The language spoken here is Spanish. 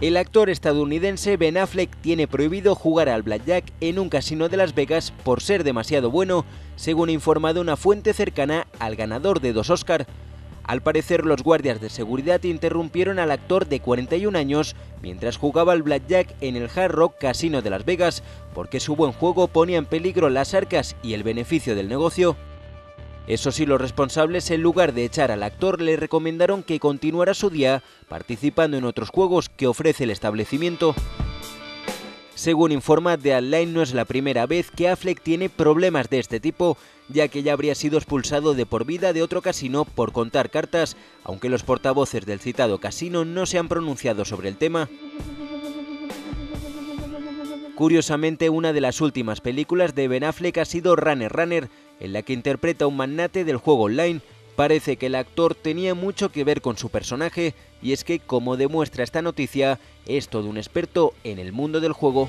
El actor estadounidense Ben Affleck tiene prohibido jugar al blackjack en un casino de Las Vegas por ser demasiado bueno, según ha informado una fuente cercana al ganador de dos Oscar. Al parecer, los guardias de seguridad interrumpieron al actor de 41 años mientras jugaba al blackjack en el Hard Rock Casino de Las Vegas, porque su buen juego ponía en peligro las arcas y el beneficio del negocio. Eso sí, los responsables, en lugar de echar al actor, le recomendaron que continuara su día participando en otros juegos que ofrece el establecimiento. Según informa The Line, no es la primera vez que Affleck tiene problemas de este tipo, ya que ya habría sido expulsado de por vida de otro casino por contar cartas, aunque los portavoces del citado casino no se han pronunciado sobre el tema. Curiosamente, una de las últimas películas de Ben Affleck ha sido Runner Runner, en la que interpreta a un magnate del juego online. Parece que el actor tenía mucho que ver con su personaje, y es que, como demuestra esta noticia, es todo un experto en el mundo del juego.